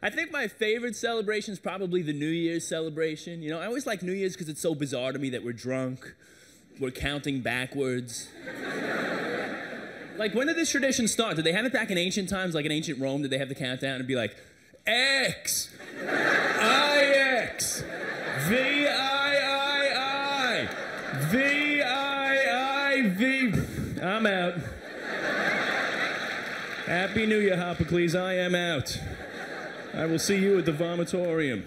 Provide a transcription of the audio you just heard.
I think my favorite celebration is probably the New Year's celebration. You know, I always like New Year's because it's so bizarre to me that we're drunk, we're counting backwards. like, when did this tradition start? Did they have it back in ancient times, like in ancient Rome? Did they have the countdown and be like, X, I X, V I I I, V I I V. I'm out. Happy New Year, Hippocles. I am out. I will see you at the vomitorium.